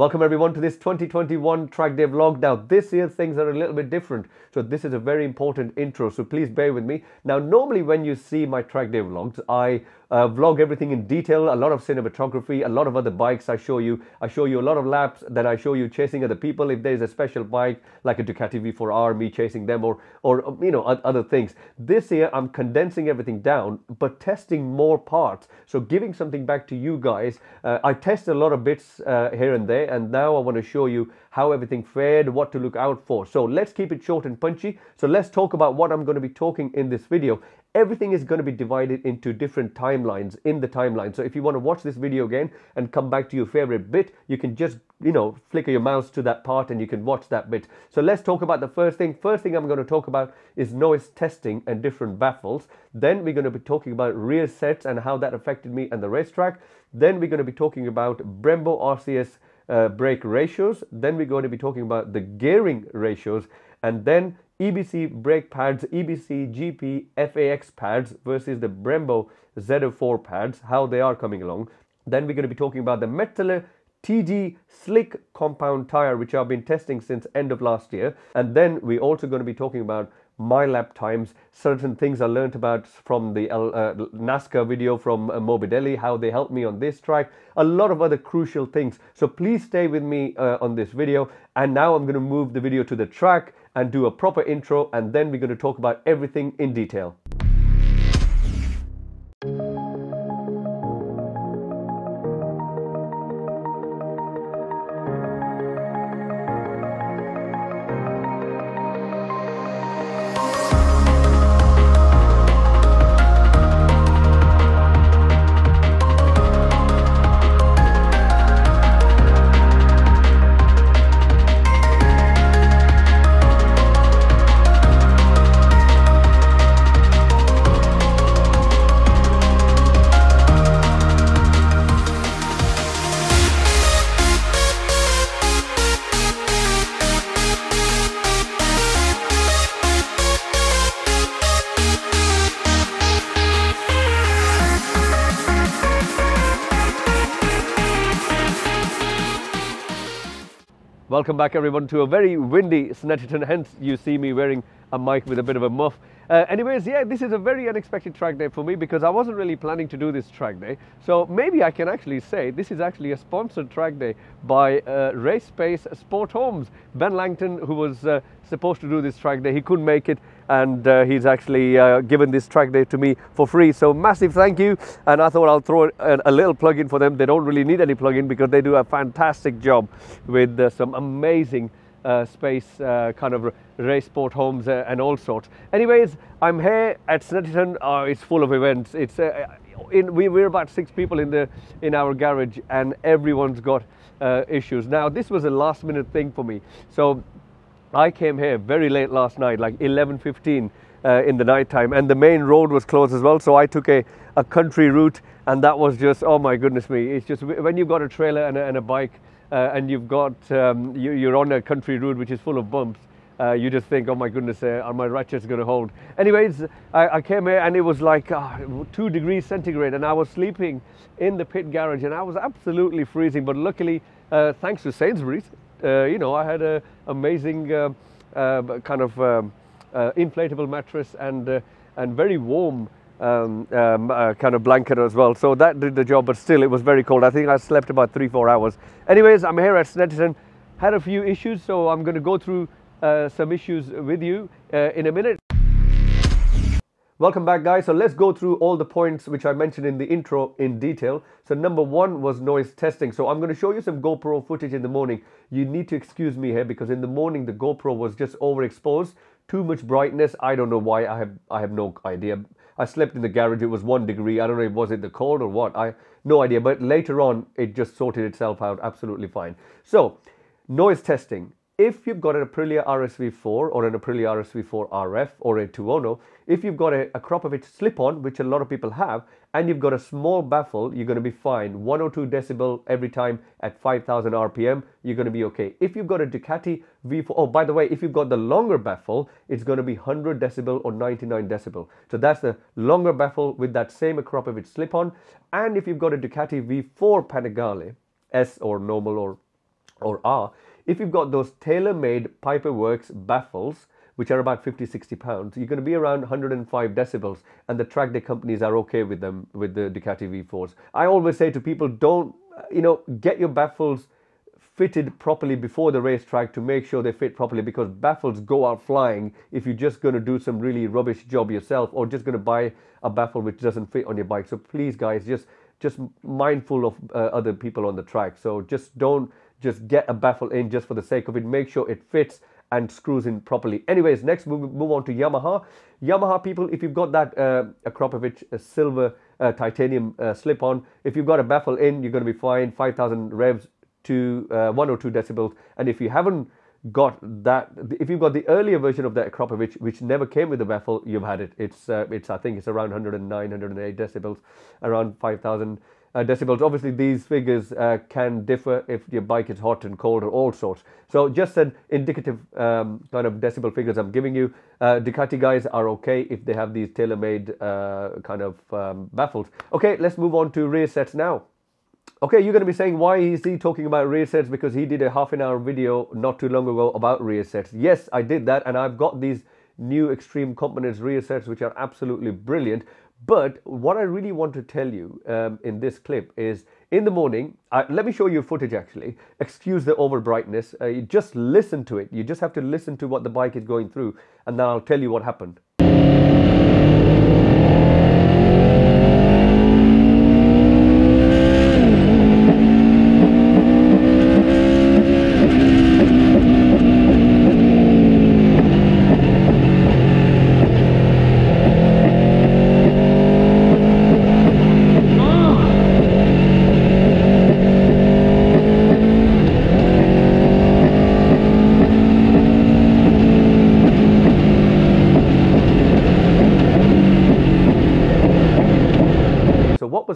Welcome everyone to this 2021 track day vlog. Now this year things are a little bit different. So this is a very important intro. So please bear with me. Now normally when you see my track day vlogs, I uh, vlog everything in detail, a lot of cinematography, a lot of other bikes I show you. I show you a lot of laps, that I show you chasing other people. If there's a special bike like a Ducati V4R, me chasing them or, or you know, other things. This year I'm condensing everything down, but testing more parts. So giving something back to you guys. Uh, I test a lot of bits uh, here and there, and now I want to show you how everything fared, what to look out for. So let's keep it short and punchy. So let's talk about what I'm going to be talking in this video everything is going to be divided into different timelines in the timeline. So if you want to watch this video again and come back to your favorite bit, you can just, you know, flicker your mouse to that part and you can watch that bit. So let's talk about the first thing. First thing I'm going to talk about is noise testing and different baffles. Then we're going to be talking about rear sets and how that affected me and the racetrack. Then we're going to be talking about Brembo RCS uh, brake ratios. Then we're going to be talking about the gearing ratios. And then EBC brake pads, EBC GP FAX pads versus the Brembo Z04 pads, how they are coming along. Then we're going to be talking about the Metzeler TD Slick compound tire, which I've been testing since end of last year. And then we're also going to be talking about my lap times, certain things I learned about from the uh, NASCAR video from uh, Morbidelli, how they helped me on this track, a lot of other crucial things. So please stay with me uh, on this video. And now I'm going to move the video to the track and do a proper intro, and then we're going to talk about everything in detail. Welcome back everyone to a very windy Snetterton, hence you see me wearing a mic with a bit of a muff. Uh, anyways, yeah, this is a very unexpected track day for me because I wasn't really planning to do this track day. So maybe I can actually say this is actually a sponsored track day by uh, Race Space Sport Homes. Ben Langton, who was uh, supposed to do this track day, he couldn't make it and uh, he's actually uh, given this track day to me for free. So massive thank you. And I thought I'll throw a, a little plug in for them. They don't really need any plug in because they do a fantastic job with uh, some amazing uh, space uh, kind of race sport homes uh, and all sorts. Anyways, I'm here at Snetterton. it's full of events. It's in, we, we're about six people in the in our garage, and everyone's got issues. Now, this was a last minute thing for me. So I came here very late last night, like 11.15 uh, in the night time, and the main road was closed as well. So I took a, a country route, and that was just, oh my goodness me. It's just when you've got a trailer and a, and a bike, uh, and you've got, um, you, are on a country road which is full of bumps, uh, you just think, oh my goodness, uh, are my ratchets going to hold? Anyways, I, I, came here and it was like two degrees centigrade, and I was sleeping in the pit garage, and I was absolutely freezing. But luckily, uh, thanks to Sainsbury's, you know, I had an amazing uh, uh, kind of um, inflatable mattress and and very warm um, um, uh, kind of blanket as well. So that did the job, but still it was very cold. I think I slept about three, four hours. Anyways, I'm here at Snetterton. Had a few issues, so I'm going to go through uh, some issues with you uh, in a minute. Welcome back guys. So let's go through all the points which I mentioned in the intro in detail. So number one was noise testing. So I'm going to show you some GoPro footage in the morning. You need to excuse me here because in the morning the GoPro was just overexposed. Too much brightness. I don't know why. I have I have no idea. I slept in the garage. It was one degree. I don't know if was it the cold or what. I no idea. But later on it just sorted itself out absolutely fine. So noise testing if you've got an Aprilia RSV4 or an Aprilia RSV4 RF or a Tuono, if you've got a, a Akrapovic slip-on, which a lot of people have, and you've got a small baffle, you're going to be fine. 102 decibel every time at 5,000 RPM, you're going to be okay. If you've got a Ducati V4, oh, by the way, if you've got the longer baffle, it's going to be 100 decibel or 99 decibel. So that's the longer baffle with that same Akrapovic slip-on. And if you've got a Ducati V4 Panigale, S or normal or or are, if you've got those tailor-made Piper Works baffles, which are about 50, 60 pounds, you're going to be around 105 decibels, and the track day companies are okay with them with the Ducati V4s. I always say to people, don't you know, get your baffles fitted properly before the racetrack to make sure they fit properly because baffles go out flying if you're just going to do some really rubbish job yourself or just going to buy a baffle which doesn't fit on your bike. So please, guys, just just mindful of uh, other people on the track. So just don't just get a baffle in just for the sake of it. Make sure it fits and screws in properly. Anyways, next we move on to Yamaha. Yamaha people, if you've got that uh, Akrapovic a silver uh, titanium uh, slip on, if you've got a baffle in, you're going to be fine. 5,000 revs to uh, 102 decibels. And if you haven't got that, if you've got the earlier version of that Akrapovic, which never came with the baffle, you've had it. It's, uh, it's I think it's around 109, 108 decibels, around 5,000 uh, decibels. Obviously, these figures uh, can differ if your bike is hot and cold or all sorts. So, just an indicative um, kind of decibel figures I'm giving you. Uh, Ducati guys are okay if they have these tailor-made uh, kind of um, baffles. Okay, let's move on to rear sets now. Okay, you're going to be saying, why is he talking about rear sets? Because he did a half an hour video not too long ago about rear sets. Yes, I did that, and I've got these new Extreme Components rear sets, which are absolutely brilliant. But what I really want to tell you um, in this clip is in the morning, let me show you footage actually. Excuse the over brightness. Uh, you just listen to it. You just have to listen to what the bike is going through, and then I'll tell you what happened.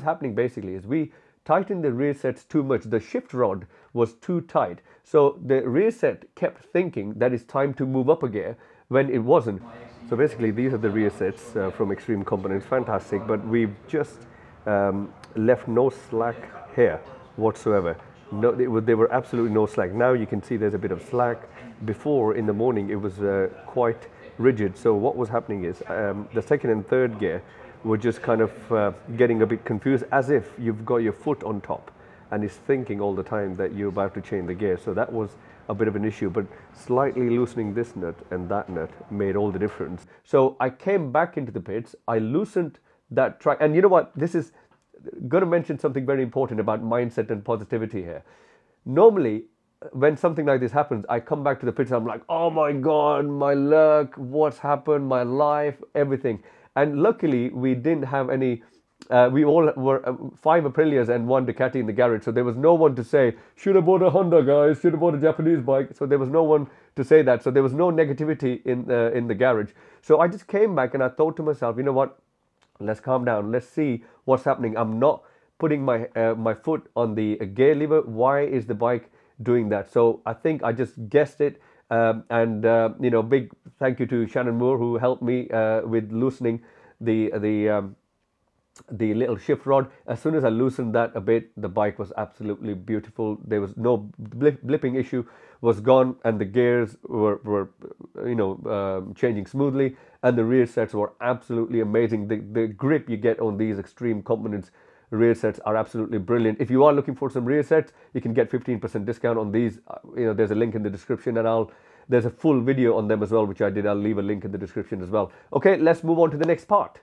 Happening basically is we tightened the rear sets too much. The shift rod was too tight. So the rear set kept thinking that it's time to move up a gear when it wasn't. So basically these are the rear sets uh, from Extreme Components, fantastic, but we've just um, left no slack here whatsoever. No, they were, were, absolutely no slack. Now you can see there's a bit of slack. Before in the morning it was uh, quite rigid. So what was happening is um, the second and third gear were just kind of uh, getting a bit confused as if you've got your foot on top and is thinking all the time that you're about to change the gear. So that was a bit of an issue, but slightly loosening this nut and that nut made all the difference. So I came back into the pits, I loosened that track, and you know what? This is going to mention something very important about mindset and positivity here. Normally, when something like this happens, I come back to the pits, I'm like, oh my God, my luck, what's happened, my life, everything. And luckily, we didn't have any. Uh, we all were uh, five Aprilias and one Ducati in the garage, so there was no one to say, "Should have bought a Honda, guys. Should have bought a Japanese bike." So there was no one to say that. So there was no negativity in uh, in the garage. So I just came back and I thought to myself, you know what? Let's calm down. Let's see what's happening. I'm not putting my uh, my foot on the gear lever. Why is the bike doing that? So I think I just guessed it. Um, and uh, you know, big thank you to Shannon Moore who helped me uh, with loosening the the um, the little shift rod. As soon as I loosened that a bit, the bike was absolutely beautiful. There was no blip, blipping issue, was gone, and the gears were were you know um, changing smoothly, and the rear sets were absolutely amazing. The the grip you get on these extreme components rear sets are absolutely brilliant. If you are looking for some rear sets, you can get 15% discount on these. Uh, you know, there's a link in the description, and I'll there's a full video on them as well, which I did. I'll leave a link in the description as well. Okay, let's move on to the next part.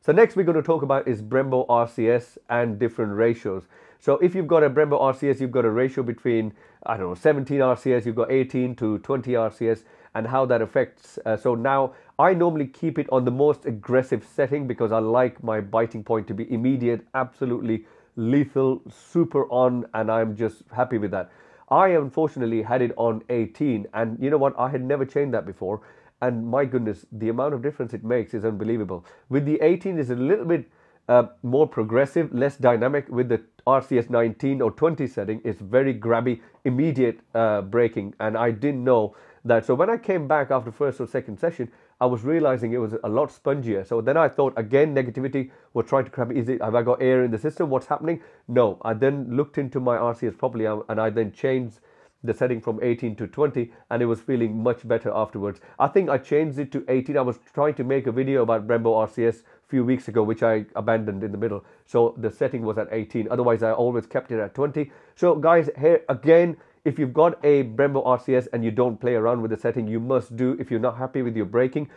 So next we're going to talk about is Brembo RCS and different ratios. So if you've got a Brembo RCS, you've got a ratio between, I don't know, 17 RCS, you've got 18 to 20 RCS, and how that affects. Uh, so now I normally keep it on the most aggressive setting because I like my biting point to be immediate, absolutely lethal, super on, and I'm just happy with that. I unfortunately had it on 18, and you know what? I had never changed that before, and my goodness, the amount of difference it makes is unbelievable. With the 18, is a little bit uh, more progressive, less dynamic. With the RCS 19 or 20 setting, it's very grabby, immediate uh, braking, and I didn't know that. So when I came back after first or second session, I was realizing it was a lot spongier. So then I thought again, negativity. We're trying to grab. Is it? Have I got air in the system? What's happening? No. I then looked into my RCS properly, um, and I then changed the setting from 18 to 20 and it was feeling much better afterwards. I think I changed it to 18. I was trying to make a video about Brembo RCS a few weeks ago, which I abandoned in the middle. So the setting was at 18. Otherwise, I always kept it at 20. So guys, here again, if you've got a Brembo RCS and you don't play around with the setting, you must do if you're not happy with your braking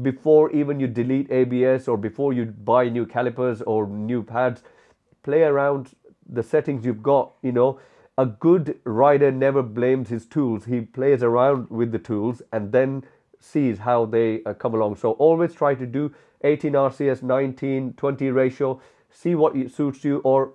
before even you delete ABS or before you buy new calipers or new pads, play around the settings you've got, you know, a good rider never blames his tools. He plays around with the tools and then sees how they uh, come along. So always try to do 18 RCS, 19, 20 ratio, see what suits you, or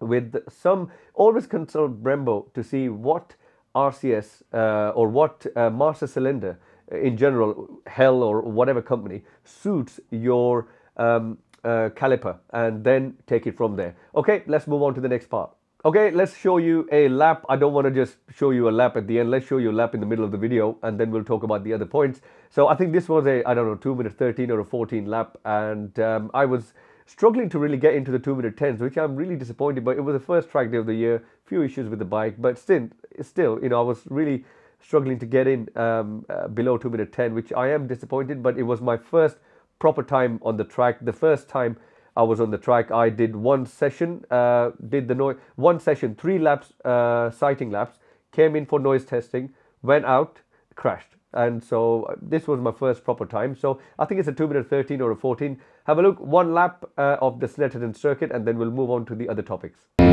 with some, always consult Brembo to see what RCS uh, or what uh, master cylinder in general, HEL or whatever company suits your um, uh, caliper and then take it from there. Okay, let's move on to the next part. Okay, let's show you a lap. I don't want to just show you a lap at the end. Let's show you a lap in the middle of the video and then we'll talk about the other points. So I think this was a, I don't know, 2 minute 13 or a 14 lap and um, I was struggling to really get into the 2 minute 10s, which I'm really disappointed But It was the first track day of the year, few issues with the bike, but still, still, you know, I was really struggling to get in um, uh, below 2 minute 10, which I am disappointed, but it was my first proper time on the track, the first time I was on the track. I did one session, uh, did the noise, one session, three laps, uh, sighting laps, came in for noise testing, went out, crashed. And so uh, this was my first proper time. So I think it's a 2 minute 13 or a 14. Have a look, one lap uh, of the Snetterton circuit, and then we'll move on to the other topics.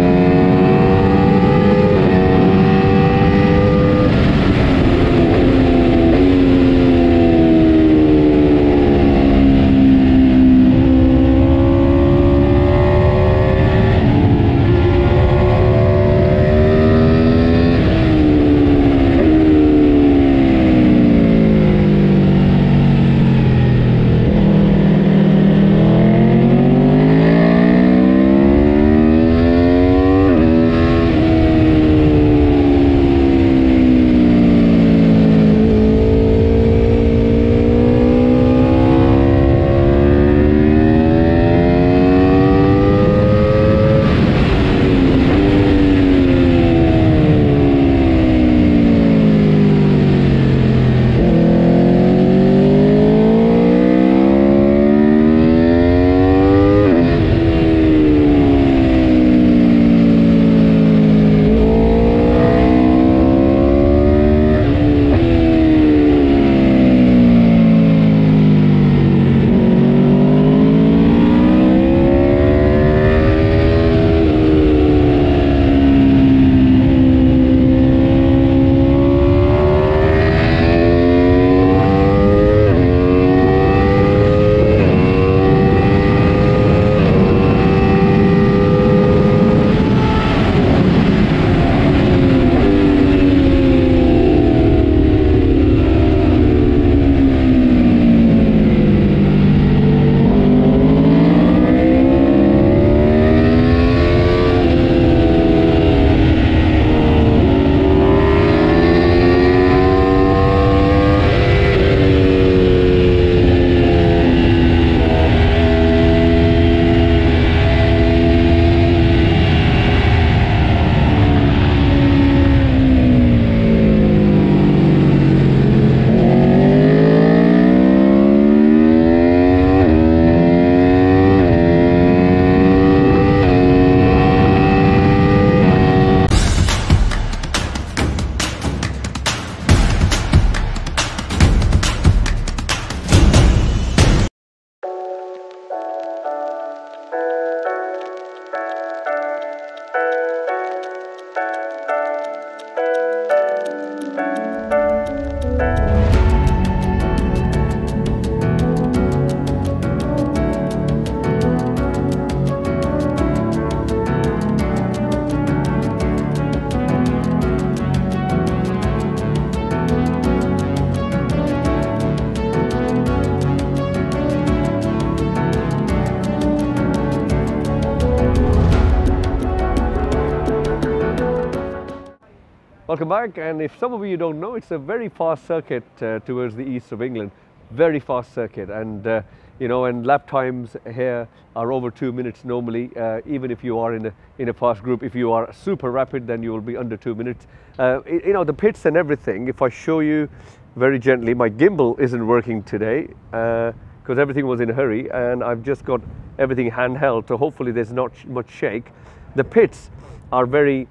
Back and if some of you don't know it's a very fast circuit uh, towards the east of England very fast circuit and uh, you know, and lap times here are over two minutes normally. Uh, even if you are in a in a fast group, if you are super rapid, then you will be under two minutes. Uh, you know, the pits and everything. If I show you very gently, my gimbal isn't working today because uh, everything was in a hurry, and I've just got everything handheld. So hopefully, there's not much shake. The pits are very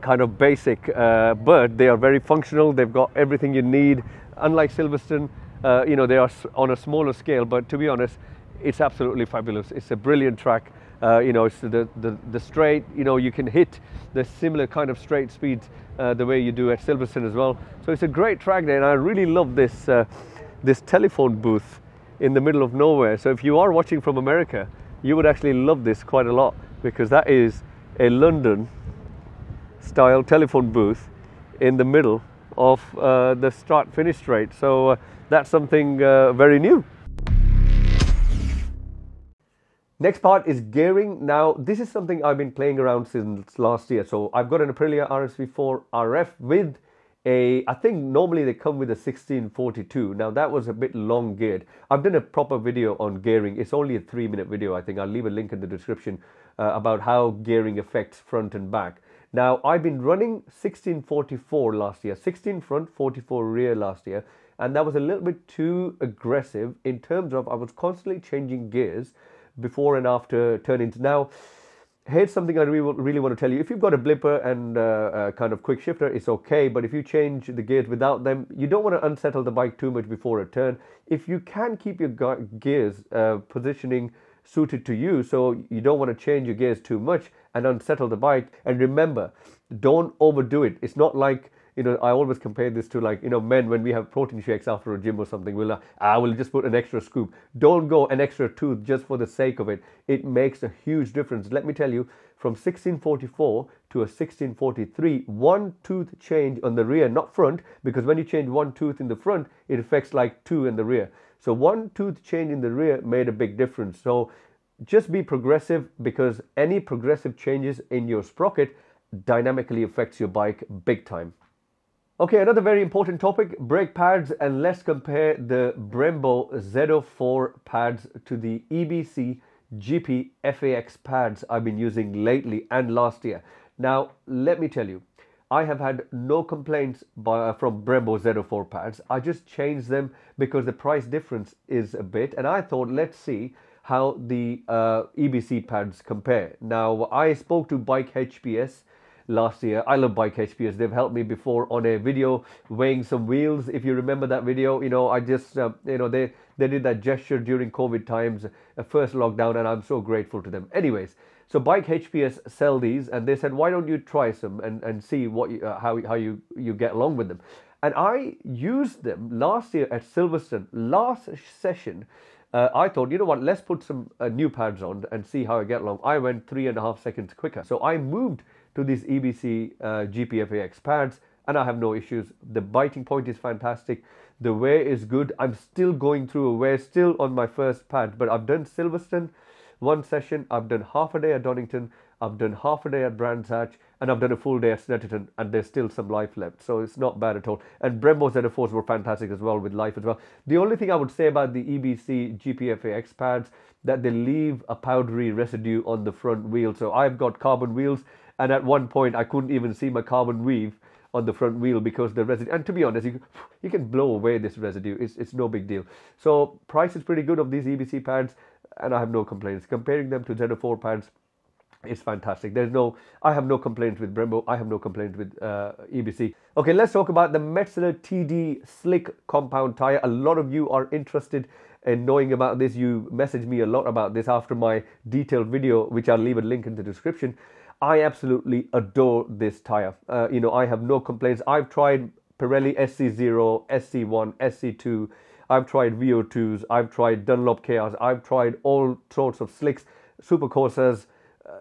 kind of basic, uh, but they are very functional. They've got everything you need. Unlike Silverstone, uh, you know, they are on a smaller scale, but to be honest, it's absolutely fabulous. It's a brilliant track. Uh, you know, it's the, the, the straight, you know, you can hit the similar kind of straight speeds uh, the way you do at Silverstone as well. So it's a great track there, and I really love this, uh, this telephone booth in the middle of nowhere. So if you are watching from America, you would actually love this quite a lot because that is a London style telephone booth in the middle of uh, the start finish straight. So uh, that's something uh, very new. Next part is gearing. Now, this is something I've been playing around since last year. So I've got an Aprilia RSV4 RF with a, I think normally they come with a 1642. Now that was a bit long geared. I've done a proper video on gearing. It's only a three minute video, I think. I'll leave a link in the description uh, about how gearing affects front and back. Now I've been running 1644 last year, 16 front, 44 rear last year. And that was a little bit too aggressive in terms of I was constantly changing gears before and after turn-ins. Now, here's something I really, really want to tell you. If you've got a blipper and uh, a kind of quick shifter, it's okay. But if you change the gears without them, you don't want to unsettle the bike too much before a turn. If you can keep your gears uh, positioning suited to you, so you don't want to change your gears too much and unsettle the bike. And remember, don't overdo it. It's not like you know, I always compare this to like, you know, men when we have protein shakes after a gym or something, we'll, uh, I will just put an extra scoop. Don't go an extra tooth just for the sake of it. It makes a huge difference. Let me tell you, from 1644 to a 1643, one tooth change on the rear, not front, because when you change one tooth in the front, it affects like two in the rear. So one tooth change in the rear made a big difference. So just be progressive because any progressive changes in your sprocket dynamically affects your bike big time. Okay, another very important topic, brake pads, and let's compare the Brembo Z04 pads to the EBC GP FAX pads I've been using lately and last year. Now, let me tell you, I have had no complaints by, uh, from Brembo Z04 pads. I just changed them because the price difference is a bit, and I thought, let's see how the uh, EBC pads compare. Now, I spoke to Bike HPS last year. I love Bike HPS. They've helped me before on a video weighing some wheels. If you remember that video, you know, I just, uh, you know, they, they did that gesture during COVID times, uh, first lockdown, and I'm so grateful to them. Anyways, so Bike HPS sell these, and they said, why don't you try some and, and see what you, uh, how, how you, you get along with them. And I used them last year at Silverstone, last session. Uh, I thought, you know what, let's put some uh, new pads on and see how I get along. I went three and a half seconds quicker. So I moved to these EBC uh, GPFAX pads and I have no issues. The biting point is fantastic. The wear is good. I'm still going through a wear, still on my first pad, but I've done Silverstone one session. I've done half a day at Donington. I've done half a day at Brands Hatch and I've done a full day at Snetterton and there's still some life left. So it's not bad at all. And Brembo Z4s were fantastic as well with life as well. The only thing I would say about the EBC GPFAX pads that they leave a powdery residue on the front wheel. So I've got carbon wheels and at one point, I couldn't even see my carbon weave on the front wheel because the residue. And to be honest, you, you can blow away this residue. It's, it's no big deal. So price is pretty good of these EBC pads, and I have no complaints. Comparing them to Z04 pads, it's fantastic. There's no, I have no complaints with Brembo. I have no complaints with uh, EBC. Okay, let's talk about the Metzeler TD Slick compound tire. A lot of you are interested in knowing about this. You messaged me a lot about this after my detailed video, which I'll leave a link in the description. I absolutely adore this tire. Uh, you know, I have no complaints. I've tried Pirelli SC0, SC1, SC2. I've tried VO2s. I've tried Dunlop KRs. I've tried all sorts of slicks, Super uh,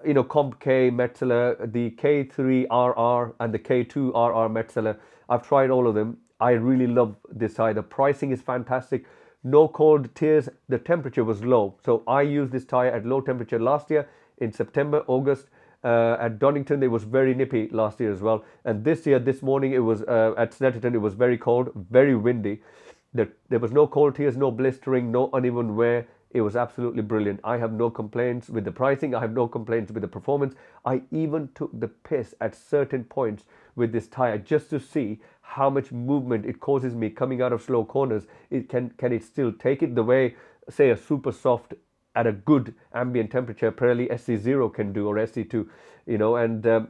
you know, Comp K, Metzeler, the K3RR and the K2RR Metzeler. I've tried all of them. I really love this tire. The pricing is fantastic. No cold tears. The temperature was low. So I used this tire at low temperature last year in September, August uh, at Donington, it was very nippy last year as well. And this year, this morning, it was uh, at Snetterton, it was very cold, very windy. There, there was no cold tears, no blistering, no uneven wear. It was absolutely brilliant. I have no complaints with the pricing. I have no complaints with the performance. I even took the piss at certain points with this tire just to see how much movement it causes me coming out of slow corners. It can can it still take it the way say a super soft at a good ambient temperature Pirelli SC0 can do or SC2, you know, and um,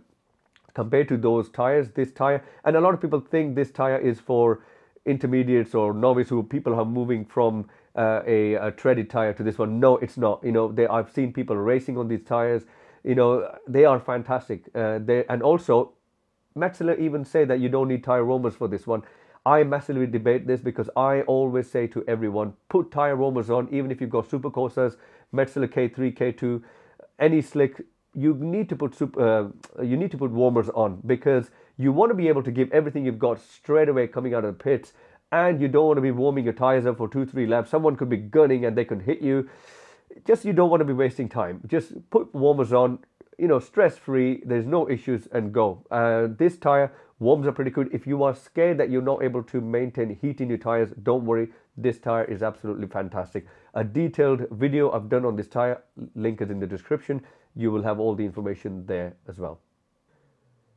compared to those tires, this tire, and a lot of people think this tire is for intermediates or novice who people are moving from uh, a, a, treaded tire to this one. No, it's not. You know, they, I've seen people racing on these tires. You know, they are fantastic. Uh, they and also, Metzeler even say that you don't need tire warmers for this one. I massively debate this because I always say to everyone, put tire warmers on, even if you've got super Supercorsas, Metzeler K3, K2, any slick. You need to put super, uh, you need to put warmers on because you want to be able to give everything you've got straight away coming out of the pits, and you don't want to be warming your tires up for two, three laps. Someone could be gunning and they can hit you. Just you don't want to be wasting time. Just put warmers on, you know, stress free. There's no issues and go. Uh, this tire warms up pretty good. If you are scared that you're not able to maintain heat in your tires, don't worry. This tire is absolutely fantastic. A detailed video I've done on this tire, link is in the description. You will have all the information there as well.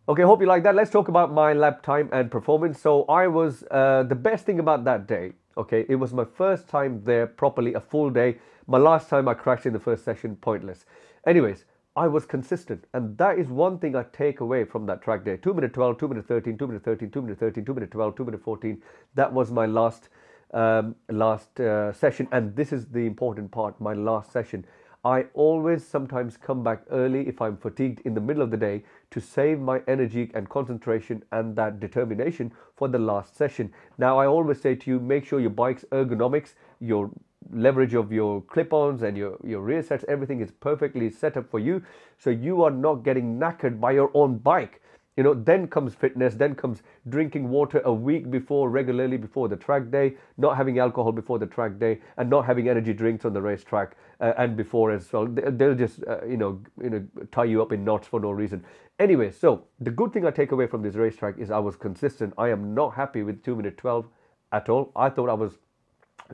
Okay, hope you like that. Let's talk about my lap time and performance. So I was uh, the best thing about that day. Okay, it was my first time there properly, a full day. My last time I crashed in the first session, pointless. Anyways, I was consistent, and that is one thing I take away from that track day. Two minute 12, two minute 13, two minute 13, two minute 13, two minute 12, two minute 14. That was my last um, last uh, session, and this is the important part. My last session. I always sometimes come back early if I'm fatigued in the middle of the day to save my energy and concentration and that determination for the last session. Now, I always say to you, make sure your bike's ergonomics, your leverage of your clip-ons and your, your rear sets, everything is perfectly set up for you. So you are not getting knackered by your own bike. You know, then comes fitness, then comes drinking water a week before, regularly before the track day, not having alcohol before the track day, and not having energy drinks on the racetrack uh, and before as well. They'll just, uh, you know, you know, tie you up in knots for no reason. Anyway, so the good thing I take away from this racetrack is I was consistent. I am not happy with two minute twelve at all. I thought I was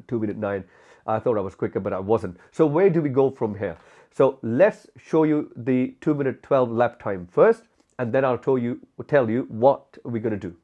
two minute nine. I thought I was quicker, but I wasn't. So where do we go from here? So let's show you the two minute twelve lap time first and then I'll tell you, tell you what we're going to do.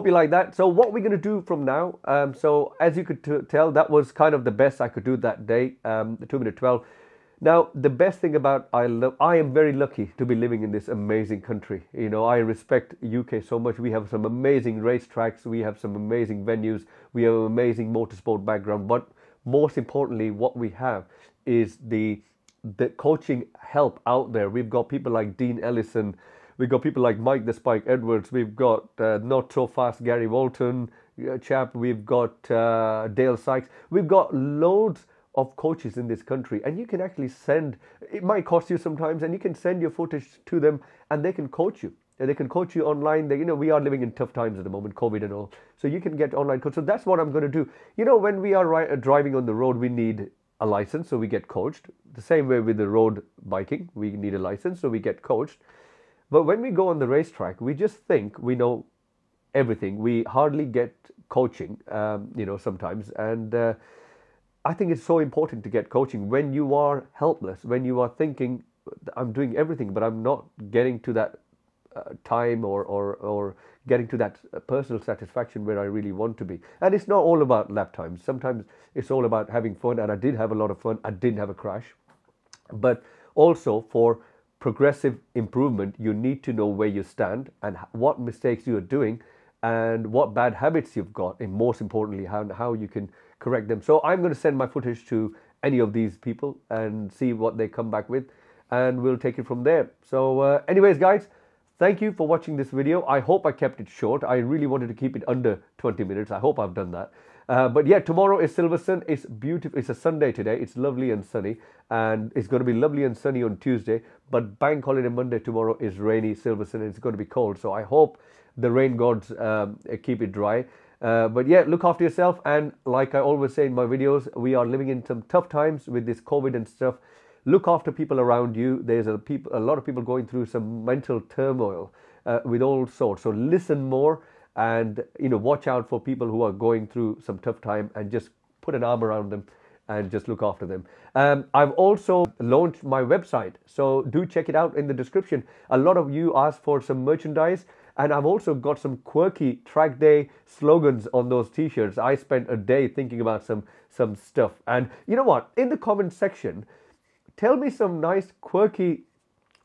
Like that. So what we're going to do from now? Um, so as you could t- tell, that was kind of the best I could do that day. Um, the two minute twelve. Now, the best thing about I love, I am very lucky to be living in this amazing country. You know, I respect UK so much. We have some amazing racetracks, we have some amazing venues, we have an amazing motorsport background. But most importantly, what we have is the the coaching help out there. We've got people like Dean Ellison, we've got people like Mike the Spike Edwards, we've got uh, not so fast Gary Walton, uh, chap, we've got uh, Dale Sykes, we've got loads of coaches in this country and you can actually send it might cost you sometimes and you can send your footage to them and they can coach you. And they can coach you online. They, you know we are living in tough times at the moment covid and all. So you can get online coach. So that's what i'm going to do. You know when we are uh, driving on the road we need a license so we get coached. The same way with the road biking we need a license so we get coached but when we go on the racetrack we just think we know everything we hardly get coaching um, you know sometimes and uh, I think it's so important to get coaching when you are helpless, when you are thinking, I'm doing everything, but I'm not getting to that uh, time or, or, or getting to that personal satisfaction where I really want to be. And it's not all about lap times. Sometimes it's all about having fun, and I did have a lot of fun. I didn't have a crash. But also for progressive improvement, you need to know where you stand and what mistakes you are doing and what bad habits you've got, and most importantly, how, how you can correct them. So I'm going to send my footage to any of these people and see what they come back with, and we'll take it from there. So, uh, anyways, guys, thank you for watching this video. I hope I kept it short. I really wanted to keep it under 20 minutes. I hope I've done that. Uh, but yeah, tomorrow is Silverstone. It's beautiful. It's a Sunday today. It's lovely and sunny, and it's going to be lovely and sunny on Tuesday. But Bank Holiday Monday tomorrow is rainy Silverstone, it's going to be cold. So I hope the rain gods um, keep it dry. Uh, but yeah, look after yourself. And like I always say in my videos, we are living in some tough times with this COVID and stuff. Look after people around you. There's a, people, a lot of people going through some mental turmoil uh, with all sorts. So listen more and you know watch out for people who are going through some tough time and just put an arm around them and just look after them. Um, I've also launched my website, so do check it out in the description. A lot of you asked for some merchandise. And I've also got some quirky track day slogans on those t-shirts. I spent a day thinking about some some stuff. And you know what? In the comment section, tell me some nice quirky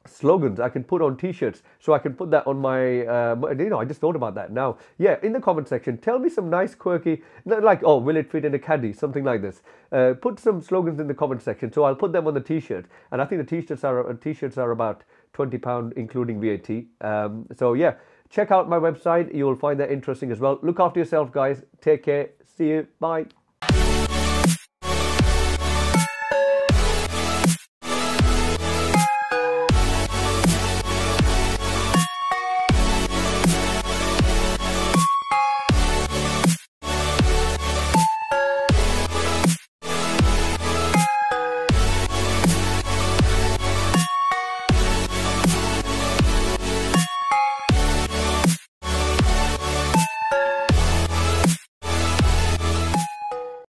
slogans I can put on t-shirts so I can put that on my uh, you know I just thought about that now yeah in the comment section tell me some nice quirky like oh will it fit in a caddy something like this uh, put some slogans in the comment section so I'll put them on the t-shirt and I think the t-shirts are t-shirts are about 20 pound including VAT um, so yeah Check out my website. You will find that interesting as well. Look after yourself, guys. Take care. See you. Bye.